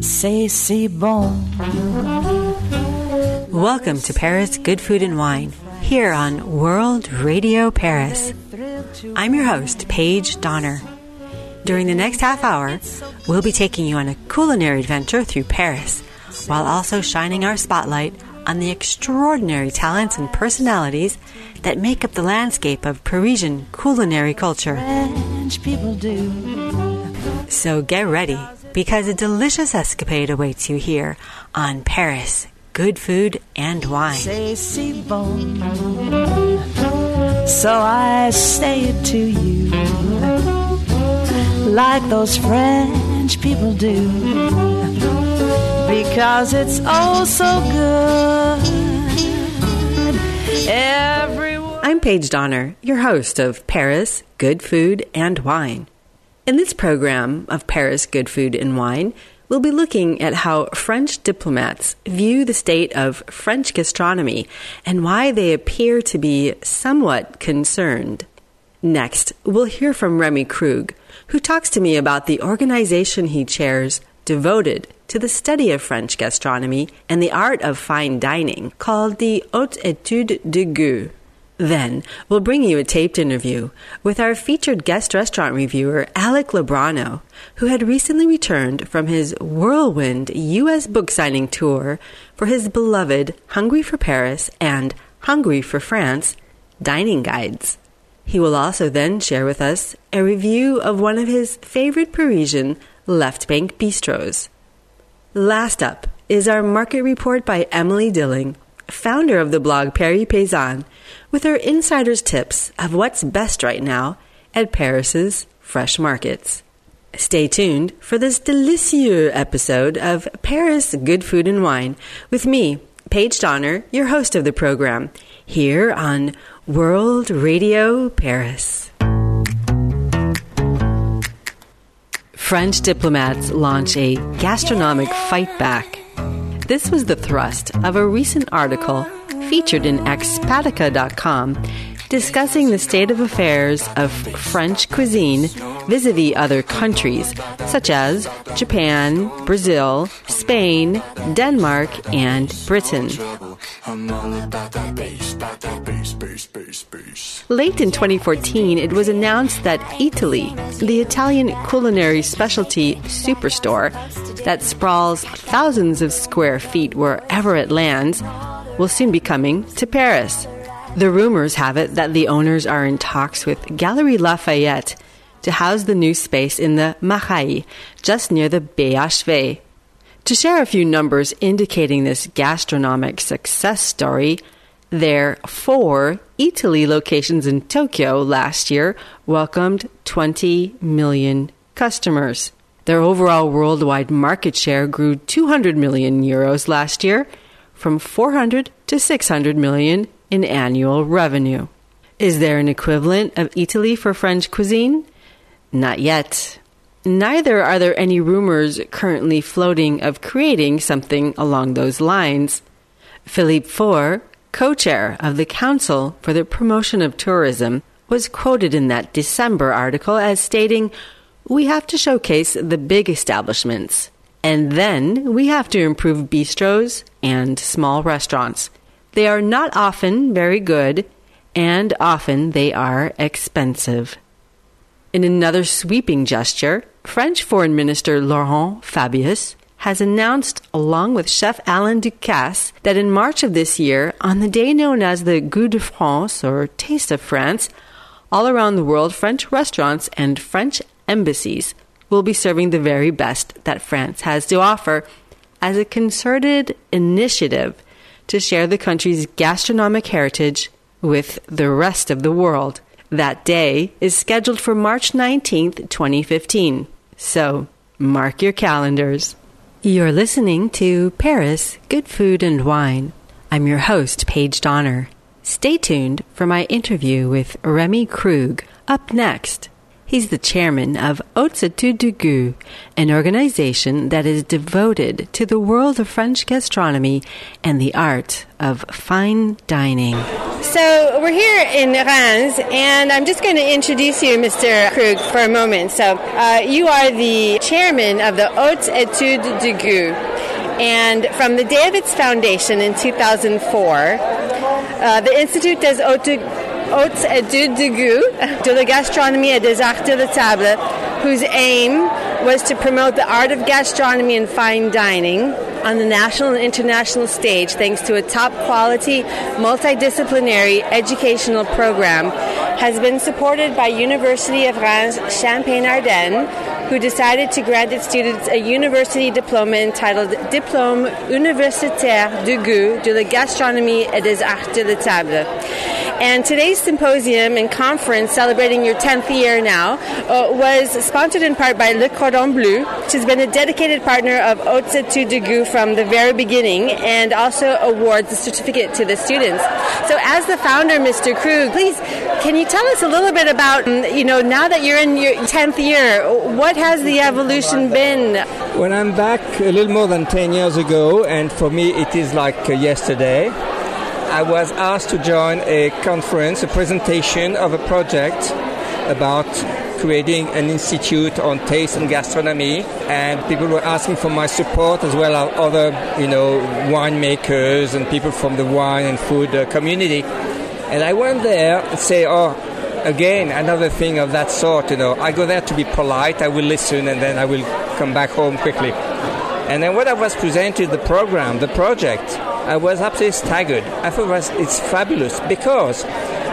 C'est si bon. Welcome to Paris Good Food and Wine, here on World Radio Paris. I'm your host, Paige Donner. During the next half hour, we'll be taking you on a culinary adventure through Paris, while also shining our spotlight on the extraordinary talents and personalities that make up the landscape of Parisian culinary culture. French people do. So get ready, because a delicious escapade awaits you here on Paris Good Food and Wine. C'est si bon. So I say it to you like those French people do. Because it's oh so good. Everyone. I'm Paige Donner, your host of Paris Good Food and Wine. In this program of Paris Good Food and Wine, we'll be looking at how French diplomats view the state of French gastronomy and why they appear to be somewhat concerned. Next, we'll hear from Remy Krug, who talks to me about the organization he chairs devoted to the study of French gastronomy and the art of fine dining called the Haute Étude de Goût. Then, we'll bring you a taped interview with our featured guest restaurant reviewer, Alec Lobrano, who had recently returned from his whirlwind U.S. book signing tour for his beloved Hungry for Paris and Hungry for France dining guides. He will also then share with us a review of one of his favorite Parisian left bank bistros. Last up is our market report by Emily Dilling, founder of the blog Paris Paysan, with her insider's tips of what's best right now at Paris's fresh markets. Stay tuned for this delicious episode of Paris Good Food and Wine with me, Paige Donner, your host of the program, here on World Radio Paris. French diplomats launch a gastronomic fight back. This was the thrust of a recent article featured in expatica.com discussing the state of affairs of French cuisine vis a vis other countries, such as Japan, Brazil, Spain, Denmark, and Britain. Late in 2014, it was announced that Eataly, the Italian culinary specialty superstore that sprawls thousands of square feet wherever it lands, will soon be coming to Paris. The rumors have it that the owners are in talks with Galerie Lafayette to house the new space in the Marais, just near the BHV. To share a few numbers indicating this gastronomic success story, their four Eataly locations in Tokyo last year welcomed 20 million customers. Their overall worldwide market share grew 200 million euros last year, from 400 to 600 million in annual revenue. Is there an equivalent of Eataly for French cuisine? Not yet. Neither are there any rumors currently floating of creating something along those lines. Philippe Faure, co chair of the Council for the Promotion of Tourism, was quoted in that December article as stating, We have to showcase the big establishments, and then we have to improve bistros and small restaurants. They are not often very good, and often they are expensive. In another sweeping gesture, French Foreign Minister Laurent Fabius has announced, along with chef Alain Ducasse, that in March of this year, on the day known as the Goût de France or Taste of France, all around the world, French restaurants and French embassies will be serving the very best that France has to offer as a concerted initiative to share the country's gastronomic heritage with the rest of the world. That day is scheduled for March 19th, 2015. So, mark your calendars. You're listening to Paris Good Food and Wine. I'm your host, Paige Donner. Stay tuned for my interview with Remy Krug up next. He's the chairman of Études du Goût, an organization that is devoted to the world of French gastronomy and the art of fine dining. So we're here in Reims, and I'm just going to introduce you, Mr. Krug, for a moment. So uh, you are the chairman of the Haute Etude du Goût, and from the day of its foundation in 2004, uh, the Institut des Hautes Hautes Etudes du Goût de la Gastronomie et des Arts de la Table, whose aim was to promote the art of gastronomy and fine dining on the national and international stage thanks to a top quality, multidisciplinary educational program, has been supported by University of Reims Champagne-Ardenne, who decided to grant its students a university diploma entitled Diplôme universitaire du goût de la gastronomie et des arts de la table. And today's symposium and conference celebrating your 10th year now uh, was sponsored in part by Le Cordon Bleu, which has been a dedicated partner of Hautes Etudes du Goût from the very beginning and also awards the certificate to the students. So as the founder, Mr. Krug, please, can you tell us a little bit about, you know, now that you're in your 10th year, what has the evolution been? When I'm back a little more than 10 years ago, and for me it is like uh, yesterday, I was asked to join a conference, a presentation of a project about creating an institute on taste and gastronomy. And people were asking for my support as well as other you know winemakers and people from the wine and food uh, community. And I went there and say oh again another thing of that sort you know. I go there to be polite. I will listen and then I will come back home quickly. And then when I was presented the program the project I was absolutely staggered. I thought it was, it's fabulous because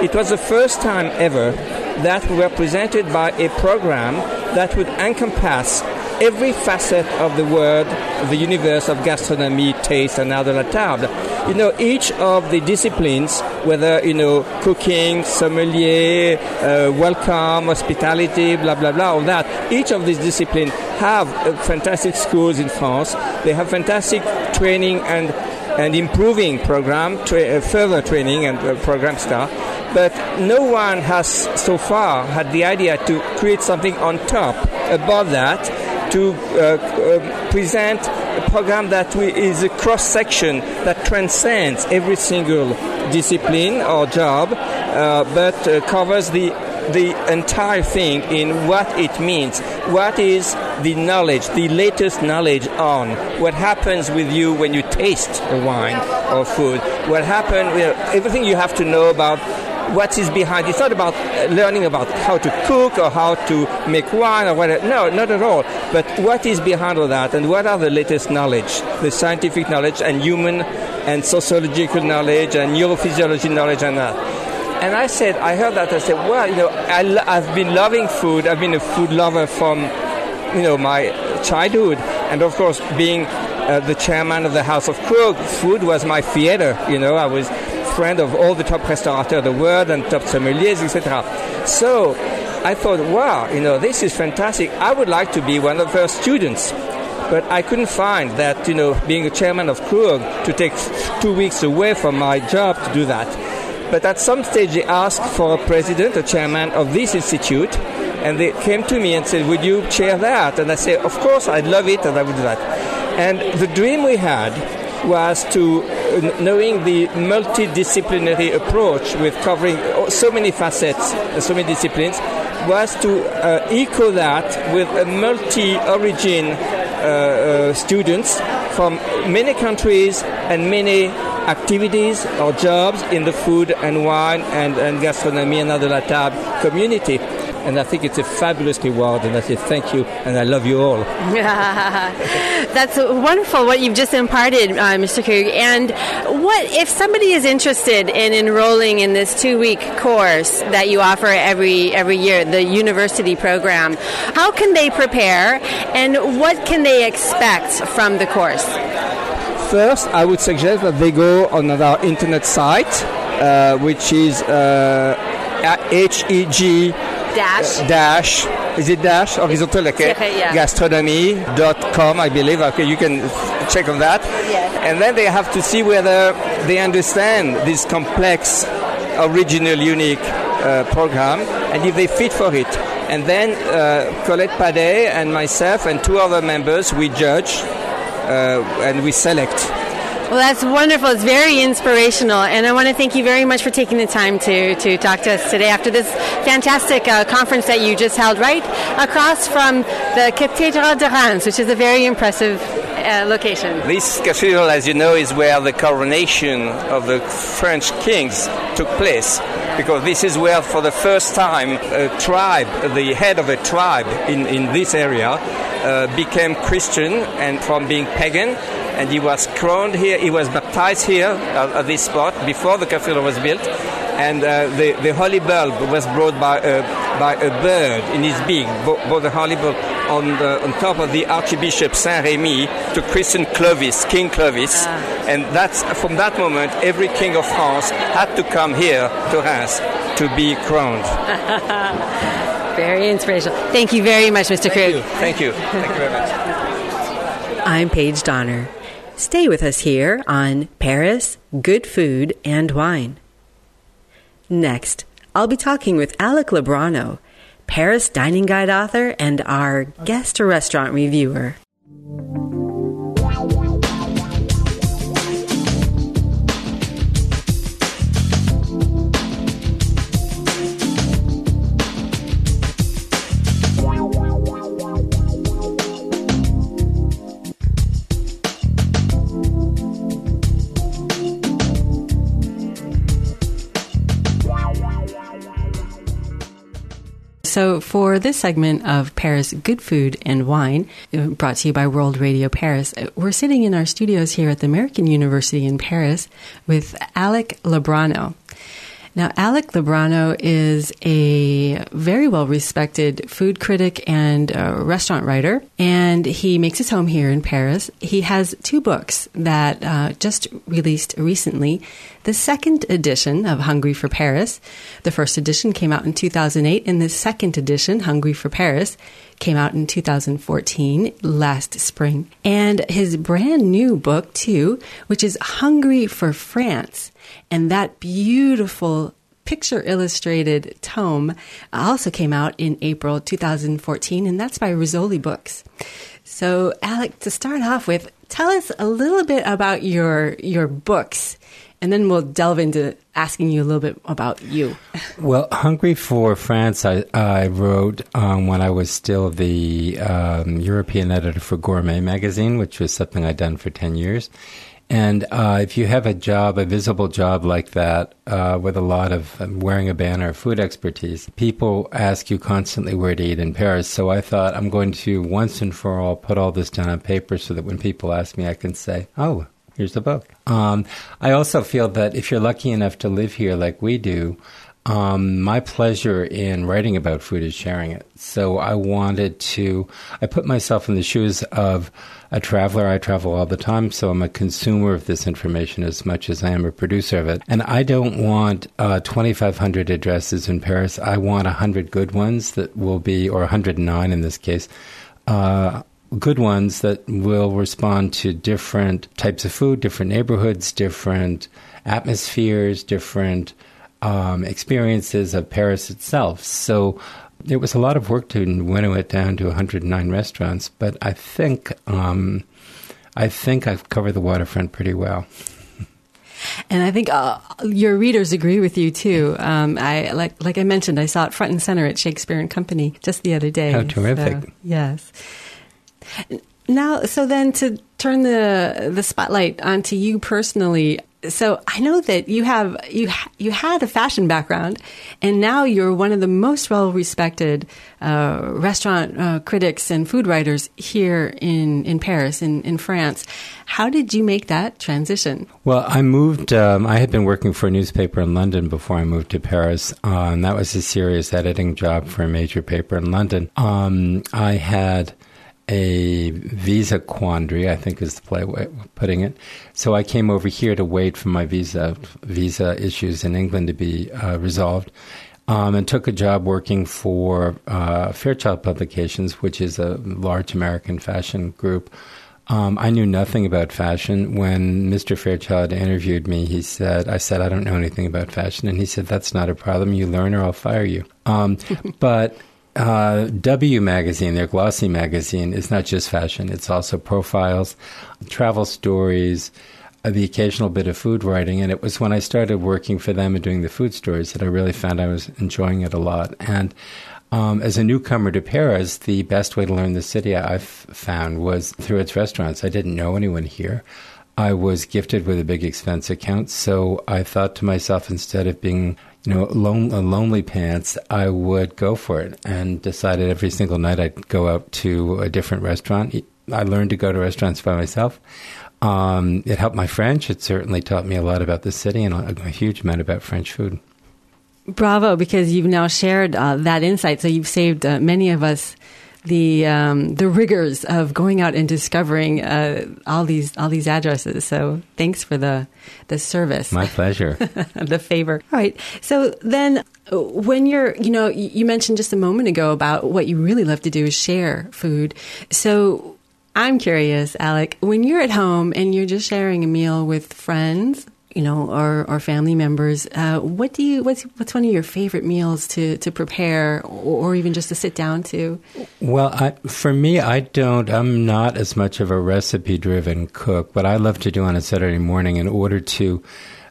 it was the first time ever that we were presented by a program that would encompass every facet of the world, the universe of gastronomy, taste, and de la table. You know, each of the disciplines, whether, you know, cooking, sommelier, uh, welcome, hospitality, blah, blah, blah, all that, each of these disciplines have uh, fantastic schools in France. They have fantastic training and and improving program, tra- uh, further training and uh, program stuff. But no one has so far had the idea to create something on top above that to uh present a program that we, is a cross section that transcends every single discipline or job, uh, but uh, covers the the entire thing in what it means. What is the knowledge, the latest knowledge on what happens with you when you taste a wine or food? What happens, you know, everything you have to know about what is behind. It's not about learning about how to cook or how to make wine or whatever. No, not at all. But what is behind all that and what are the latest knowledge, the scientific knowledge and human and sociological knowledge and neurophysiology knowledge and that. And I said, I heard that. I said, well, you know, I I've been loving food. I've been a food lover from, you know, my childhood. And of course, being uh, the chairman of the House of Krug, food was my theater. You know, I was friend of all the top restaurateurs of the world and top sommeliers, etc. So I thought, wow, you know, this is fantastic. I would like to be one of her students. But I couldn't find that, you know, being a chairman of Krug, to take two weeks away from my job to do that. But at some stage, they asked for a president, a chairman of this institute, and they came to me and said, Would you chair that? And I said, Of course, I'd love it, and I would do that. And the dream we had was to knowing the multidisciplinary approach with covering so many facets and so many disciplines was to uh, echo that with a multi-origin uh, uh, students from many countries and many activities or jobs in the food and wine and, and gastronomy and other latab community. And I think it's a fabulous reward, and I say thank you, and I love you all. That's wonderful what you've just imparted, uh, Mr. Krug. And what if somebody is interested in enrolling in this two-week course that you offer every every year, the university program? How can they prepare, and what can they expect from the course? First, I would suggest that they go on our internet site, uh, which is uh, HEG dash. dash. Is it dash? Horizontal okay yeah. gastronomy.com I believe. Okay you can check on that. Yes. and then they have to see whether they understand this complex original unique uh, program and if they fit for it. And then uh, Colette Padet and myself and two other members we judge uh, and we select Well, that's wonderful. It's very inspirational, and I want to thank you very much for taking the time to, to talk to us today after this fantastic uh, conference that you just held right across from the Cathédrale de Reims, which is a very impressive uh, location. This cathedral, as you know, is where the coronation of the French kings took place. Because this is where, for the first time, a tribe, the head of a tribe in, in this area, uh, became Christian and from being pagan. And he was crowned here, he was baptized here at, this spot before the cathedral was built. And uh, the, the holy bulb was brought by a, by a bird in his beak, brought the holy bulb on, the, on top of the Archbishop Saint Remy to Christian Clovis, King Clovis. Ah. And that's from that moment, every king of France had to come here to Reims to be crowned. very inspirational. Thank you very much, Mr. Krug. Thank you. Thank you very much. I'm Paige Donner. Stay with us here on Paris, Good Food and Wine. Next, I'll be talking with Alec Lobrano, Paris Dining Guide author and our guest restaurant reviewer. So, for this segment of Paris Good Food and Wine, uh, brought to you by World Radio Paris, uh, we're sitting in our studios here at the American University in Paris with Alec Lobrano. Now, Alec Lobrano is a very well respected food critic and uh, restaurant writer, and he makes his home here in Paris. He has two books that uh, just released recently. The second edition of Hungry for Paris. The first edition came out in 2008, and the second edition, Hungry for Paris, came out in 2014, last spring. And his brand new book, too, which is Hungry for France. And that beautiful picture illustrated tome uh, also came out in April 2014, and that's by Rizzoli Books. So, Alec, to start off with, tell us a little bit about your your books, and then we'll delve into asking you a little bit about you. Well, Hungry for France, I, I wrote um, when I was still the um, European editor for Gourmet magazine, which was something I'd done for 10 years. And uh, if you have a job, a visible job like that, uh, with a lot of um, wearing a banner of food expertise, people ask you constantly where to eat in Paris. So I thought I'm going to once and for all put all this down on paper so that when people ask me, I can say, oh, here's the book. Um, I also feel that if you're lucky enough to live here like we do, um, my pleasure in writing about food is sharing it. So I wanted to, I put myself in the shoes of a traveler. I travel all the time, so I'm a consumer of this information as much as I am a producer of it. And I don't want uh, 2,500 addresses in Paris. I want 100 good ones that will be, or 109 in this case. Uh, good ones that will respond to different types of food, different neighborhoods, different atmospheres, different um, experiences of Paris itself. So it was a lot of work to winnow it down to 109 restaurants, but I think um, I think I've covered the waterfront pretty well. And I think uh, your readers agree with you too. Um, I like like I mentioned, I saw it front and center at Shakespeare and Company just the other day. How terrific! So, yes. Now, so then to turn the the spotlight onto you personally, so I know that you have you you had a fashion background, and now you're one of the most well respected uh, restaurant uh, critics and food writers here in in Paris in in France. How did you make that transition? Well, I moved. Um, I had been working for a newspaper in London before I moved to Paris, uh, and that was a serious editing job for a major paper in London. Um, I had a visa quandary, I think is the play way of putting it. So I came over here to wait for my visa visa issues in England to be uh, resolved, um, and took a job working for uh, Fairchild Publications, which is a large American fashion group. Um, I knew nothing about fashion. When Mr. Fairchild interviewed me, he said, I said, I don't know anything about fashion. And he said, That's not a problem. You learn or I'll fire you. Um, but uh, w Magazine, their glossy magazine, is not just fashion, it's also profiles, travel stories, the occasional bit of food writing. And it was when I started working for them and doing the food stories that I really found I was enjoying it a lot. And um, as a newcomer to Paris, the best way to learn the city I've found was through its restaurants. I didn't know anyone here. I was gifted with a big expense account, so I thought to myself, instead of being, you know, lone, lonely pants, I would go for it, and decided every single night I'd go out to a different restaurant. I learned to go to restaurants by myself. Um, it helped my French. It certainly taught me a lot about the city and a, a huge amount about French food. Bravo, because you've now shared uh, that insight. So you've saved uh, many of us the um, the rigors of going out and discovering uh, all these all these addresses. So thanks for the the service. My pleasure. the favor. All right. So then, when you're, you know, you mentioned just a moment ago about what you really love to do is share food. So I'm curious, Alec, when you're at home and you're just sharing a meal with friends you know, or, or family members. Uh, what do you? What's what's one of your favorite meals to to prepare, or, or even just to sit down to? Well, I, for me, I don't. I'm not as much of a recipe driven cook. What I love to do on a Saturday morning, in order to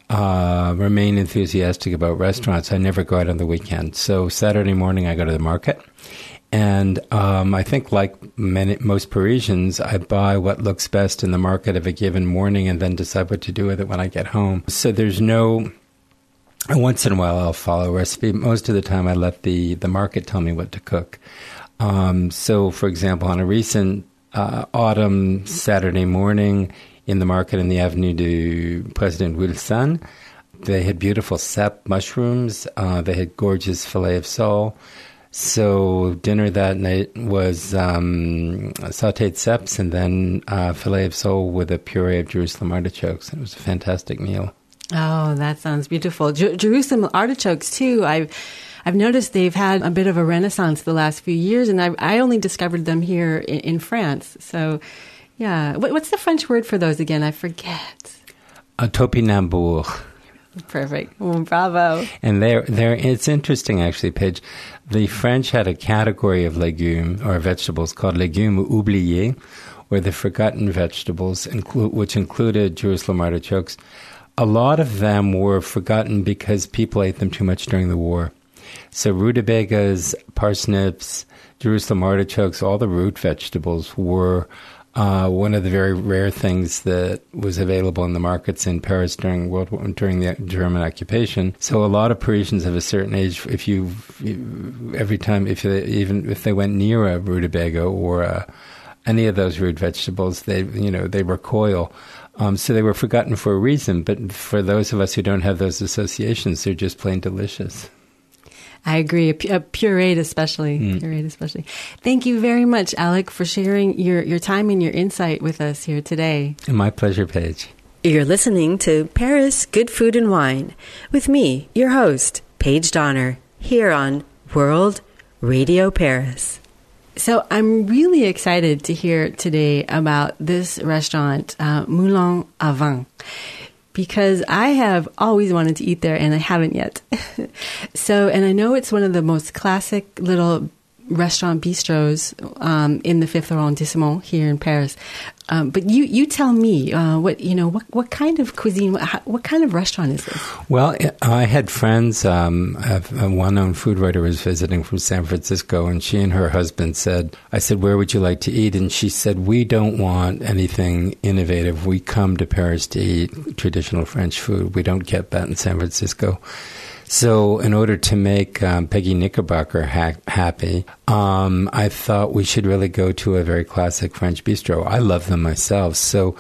uh, remain enthusiastic about restaurants, I never go out on the weekend. So Saturday morning, I go to the market and um, I think, like many, most Parisians, I buy what looks best in the market of a given morning and then decide what to do with it when I get home. So there's no. Once in a while, I'll follow a recipe. Most of the time, I let the, the market tell me what to cook. Um, so, for example, on a recent uh, autumn Saturday morning in the market in the Avenue du President Wilson, they had beautiful cèpe mushrooms. Uh, they had gorgeous filet of sole. So dinner that night was um, sautéed cèpes and then uh, filet of sole with a puree of Jerusalem artichokes. It was a fantastic meal. Oh, that sounds beautiful. Jer- Jerusalem artichokes too. I've I've noticed they've had a bit of a renaissance the last few years, and I I only discovered them here in, in France. So, yeah, what, what's the French word for those again? I forget. A topinambour. Perfect. Well, bravo. And there, there. It's interesting, actually, Paige. The French had a category of legumes or vegetables called légumes oubliés, or the forgotten vegetables, which included Jerusalem artichokes. A lot of them were forgotten because people ate them too much during the war. So rutabagas, parsnips, Jerusalem artichokes, all the root vegetables were uh, one of the very rare things that was available in the markets in Paris during World War, during the German occupation. So a lot of Parisians of a certain age, if you, every time if they, even if they went near a rutabaga or a, any of those root vegetables, they you know they recoil. Um, so they were forgotten for a reason. But for those of us who don't have those associations, they're just plain delicious. I agree. A, pureed, especially. Mm. Pureed, especially. Thank you very much, Alec, for sharing your, your time and your insight with us here today. My pleasure, Paige. You're listening to Paris Good Food and Wine with me, your host, Paige Donner, here on World Radio Paris. So I'm really excited to hear today about this restaurant, uh, Moulin à Vent because I have always wanted to eat there and I haven't yet. so, and I know it's one of the most classic little restaurant bistros um, in the fifth arrondissement here in Paris. Um, but you, you tell me uh, what you know. What what kind of cuisine? What, what kind of restaurant is this? Well, I had friends. Um, a well-known food writer was visiting from San Francisco, and she and her husband said, "I said, where would you like to eat?" And she said, "We don't want anything innovative. We come to Paris to eat traditional French food. We don't get that in San Francisco." So, in order to make um, Peggy Knickerbocker ha- happy, um, I thought we should really go to a very classic French bistro. I love them myself. So,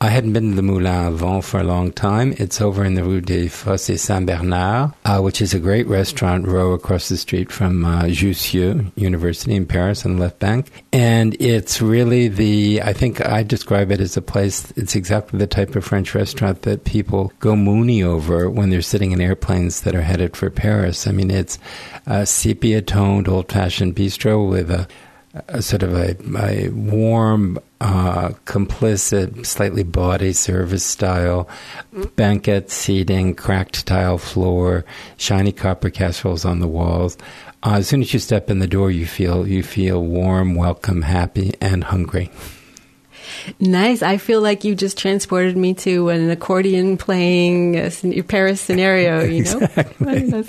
I hadn't been to the Moulin à Vent for a long time. It's over in the Rue des Fossés Saint Bernard, uh, which is a great restaurant row across the street from uh, Jussieu University in Paris on the left bank. And it's really the, I think I describe it as a place, it's exactly the type of French restaurant that people go moony over when they're sitting in airplanes that are headed for Paris. I mean, it's a sepia toned, old fashioned bistro with a a sort of a, a warm, uh, complicit, slightly bawdy service style, banquette seating, cracked tile floor, shiny copper casseroles on the walls. Uh, as soon as you step in the door, you feel you feel warm, welcome, happy, and hungry. Nice. I feel like you just transported me to an accordion playing uh, Paris scenario, you know? exactly.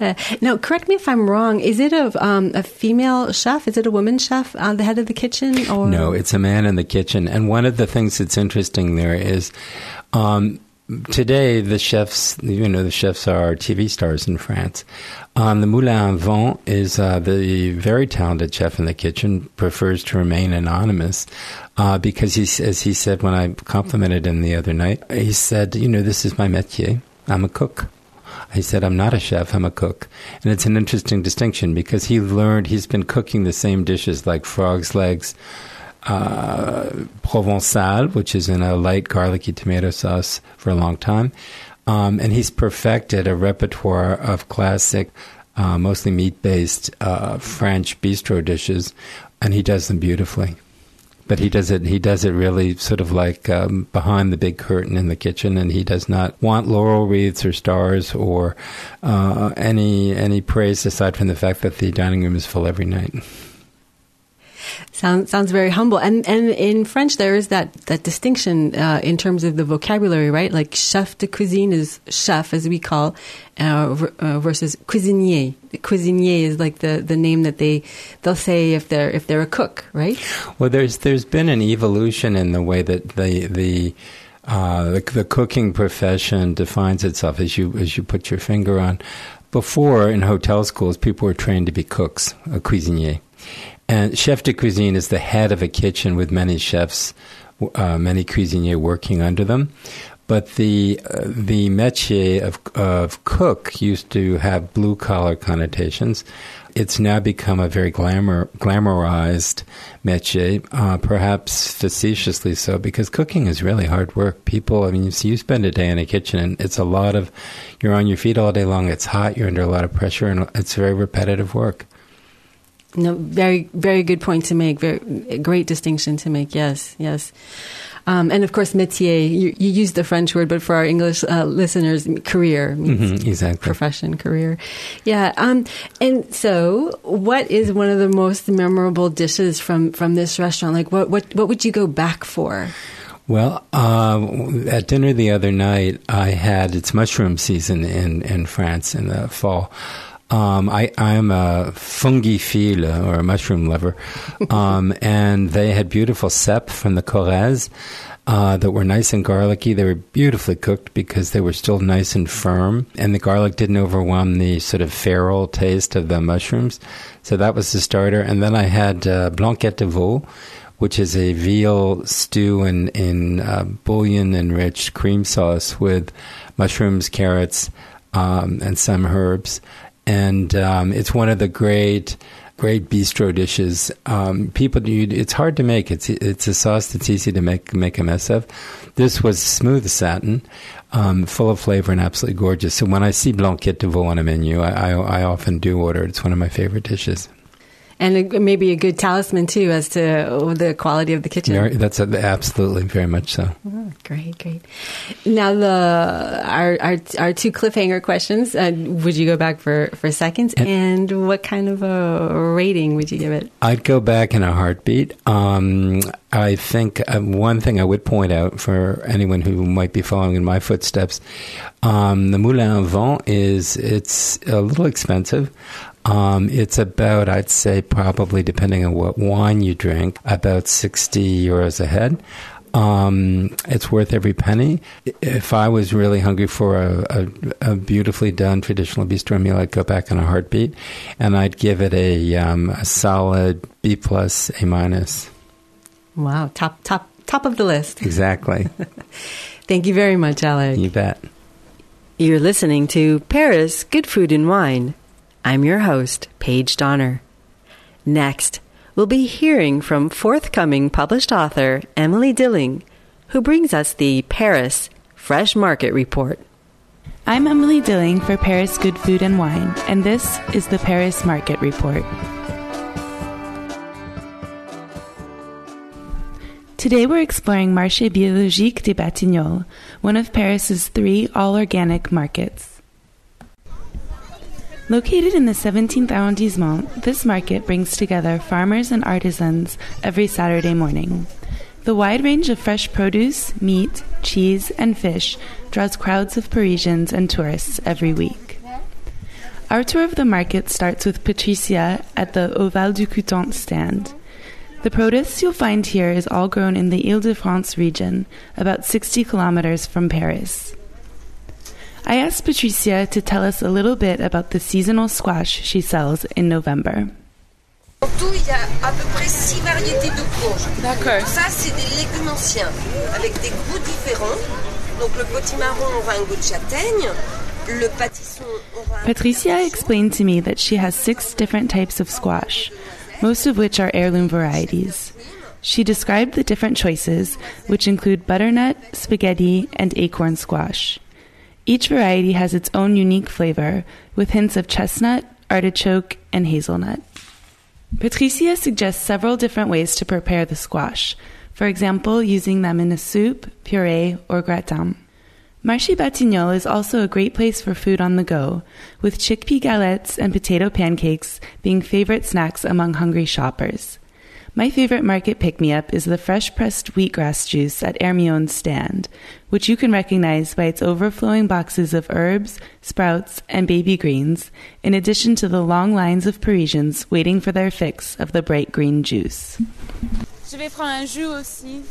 Uh, now, correct me if I'm wrong. Is it a, um, a female chef? Is it a woman chef on the head of the kitchen? Or? No, it's a man in the kitchen. And one of the things that's interesting there is um, today the chefs, you know, the chefs are TV stars in France. Um, the Moulin Vent is uh, the very talented chef in the kitchen, prefers to remain anonymous uh, because he, as he said when I complimented him the other night, he said, you know, this is my métier. I'm a cook. He said, I'm not a chef, I'm a cook. And it's an interesting distinction because he learned, he's been cooking the same dishes like frog's legs, uh, Provençal, which is in a light garlicky tomato sauce for a long time. Um, and he's perfected a repertoire of classic, uh, mostly meat based uh, French bistro dishes, and he does them beautifully but he does it. He does it really sort of like um, behind the big curtain in the kitchen, and he does not want laurel wreaths or stars or uh, any any praise aside from the fact that the dining room is full every night. Sounds sounds very humble. And and in French there is that that distinction uh, in terms of the vocabulary, right? Like chef de cuisine is chef, as we call, uh, uh, versus cuisinier. Cuisinier is like the, the name that they they'll say if they're if they're a cook, right? Well, there's there's been an evolution in the way that the the uh, the, the, cooking profession defines itself, as you as you put your finger on. Before, in hotel schools, people were trained to be cooks, a cuisinier, and chef de cuisine is the head of a kitchen with many chefs, uh, many cuisiniers working under them. But the uh, the métier of of cook used to have blue collar connotations. It's now become a very glamour glamorized métier, uh, perhaps facetiously so, because cooking is really hard work. People, I mean, you, see, you spend a day in a kitchen, and it's a lot of you're on your feet all day long. It's hot, you're under a lot of pressure, and it's very repetitive work. No, very, very good point to make. Very great distinction to make. Yes, yes. Um, and of course, métier. You, you use the French word, but for our English uh, listeners, career means mm-hmm, exactly. profession, career. Yeah. Um, and so, what is one of the most memorable dishes from from this restaurant? Like, what what what would you go back for? Well, uh, at dinner the other night, I had it's mushroom season in in France in the fall. Um, I, I'm a fungiphile or a mushroom lover, um, and they had beautiful cèpes from the Corrèze uh, that were nice and garlicky. They were beautifully cooked because they were still nice and firm, and the garlic didn't overwhelm the sort of feral taste of the mushrooms. So that was the starter. And then I had uh, blanquette de veau, which is a veal stew in, in uh, bouillon enriched cream sauce with mushrooms, carrots, um, and some herbs and um, it's one of the great great bistro dishes. Um, people, it's hard to make. It's it's a sauce that's easy to make make a mess of. This was smooth satin, um, full of flavor and absolutely gorgeous. So when I see blanquette de veau on a menu, I, I, I often do order. It's one of my favorite dishes and maybe a good talisman too as to the quality of the kitchen. Yeah, that's a, absolutely very much so. Oh, great, great. Now the our our, our two cliffhanger questions. Uh, would you go back for for seconds? And, and, what kind of a rating would you give it? I'd go back in a heartbeat. Um, I think um, one thing I would point out for anyone who might be following in my footsteps, um, the Moulin à Vent is it's a little expensive. Um, it's about, I'd say, probably depending on what wine you drink, about 60 euros a head. Um, it's worth every penny. If I was really hungry for a, a, a, beautifully done traditional bistro meal, I'd go back in a heartbeat, and I'd give it a, um, a solid B plus, A minus. Wow, top top top of the list. Exactly. Thank you very much, Alec. You bet. You're listening to Paris Good Food and Wine. I'm your host, Paige Donner. Next, we'll be hearing from forthcoming published author Emily Dilling, who brings us the Paris Fresh Market Report. I'm Emily Dilling for Paris Good Food and Wine, and this is the Paris Market Report. Today we're exploring Marché Biologique des Batignolles, one of Paris's three all organic markets. Located in the 17th arrondissement, this market brings together farmers and artisans every Saturday morning. The wide range of fresh produce, meat, cheese, and fish draws crowds of Parisians and tourists every week. Our tour of the market starts with Patricia at the Oval du Coutant stand. The produce you'll find here is all grown in the Ile de France region, about 60 kilometers from Paris. I asked Patricia to tell us a little bit about the seasonal squash she sells in November. En tout, il y a à peu près six variétés de courges. D'accord. Ça, c'est des légumes anciens, avec des goûts différents. Donc le potimarron aura un goût de châtaigne, le pâtisson aura un Patricia explained to me that she has six different types of squash, most of which are heirloom varieties. She described the different choices, which include butternut, spaghetti, and acorn squash. Each variety has its own unique flavor, with hints of chestnut, artichoke, and hazelnut. Patricia suggests several different ways to prepare the squash, for example, using them in a soup, puree, or gratin. Marché Batignolles is also a great place for food on the go, with chickpea galettes and potato pancakes being favorite snacks among hungry shoppers. My favorite market pick me up is the fresh pressed wheatgrass juice at Hermione's stand, which you can recognize by its overflowing boxes of herbs, sprouts, and baby greens, in addition to the long lines of Parisians waiting for their fix of the bright green juice. Je vais prendre un jus aussi.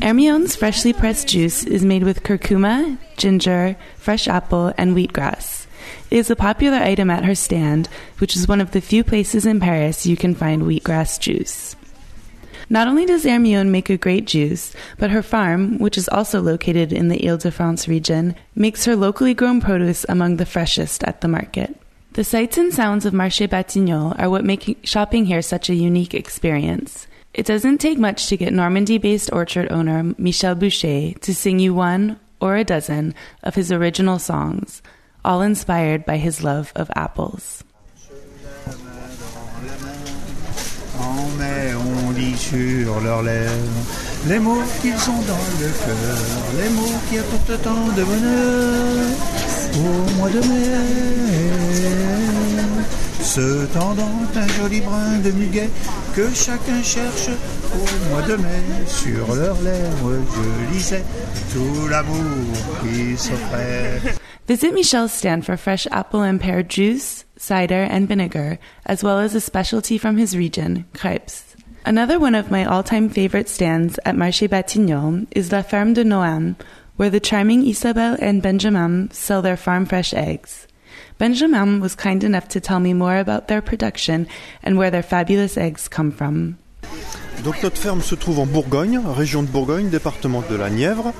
Hermione's freshly pressed juice is made with curcuma, ginger, fresh apple, and wheatgrass. It is a popular item at her stand, which is one of the few places in Paris you can find wheatgrass juice. Not only does Hermione make a great juice, but her farm, which is also located in the Ile de France region, makes her locally grown produce among the freshest at the market. The sights and sounds of Marché Batignolles are what make shopping here such a unique experience. It doesn't take much to get Normandy based orchard owner Michel Boucher to sing you one or a dozen of his original songs, all inspired by his love of apples. Sur leurs lèvres les mots qu'ils ont dans le cœur, les mots qui apportent tant de bonheur au mois de mai. Se tendant un joli brin de muguet que chacun cherche au mois de mai. Sur leurs lèvres, je lisais tout l'amour qui s'offrait. Visit Michel's stand for fresh apple and pear juice, cider, and vinegar, as well as a specialty from his region, crepes. Another one of my all time favorite stands at Marché Batignolles is La Ferme de Noam, where the charming Isabelle and Benjamin sell their farm fresh eggs. Benjamin was kind enough to tell me more about their production and where their fabulous eggs come from. Donc notre ferme se trouve en Bourgogne, région de Bourgogne, département de la Nièvre.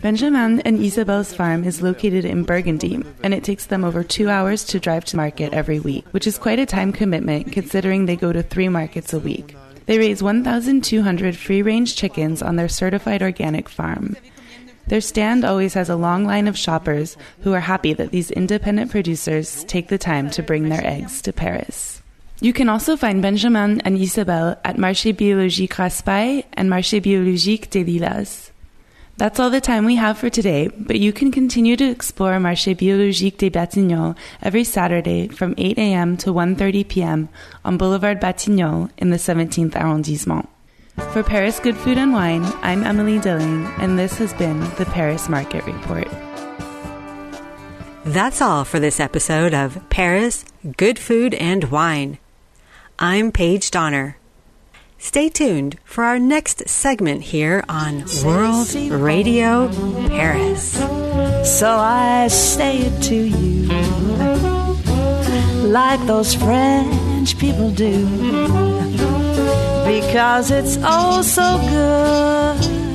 Benjamin and Isabel's farm is located in Burgundy, and it takes them over two hours to drive to market every week, which is quite a time commitment considering they go to three markets a week. They raise 1,200 free range chickens on their certified organic farm. Their stand always has a long line of shoppers who are happy that these independent producers take the time to bring their eggs to Paris. You can also find Benjamin and Isabelle at Marché Biologique Raspail and Marché Biologique des Lilas. That's all the time we have for today, but you can continue to explore Marché Biologique des Batignolles every Saturday from 8 a.m. to 1.30 p.m. on Boulevard Batignolles in the 17th arrondissement. For Paris Good Food and Wine, I'm Emily Dilling, and this has been the Paris Market Report. That's all for this episode of Paris Good Food and Wine. I'm Paige Donner. Stay tuned for our next segment here on World Radio Paris. So I say it to you like those French people do because it's oh so good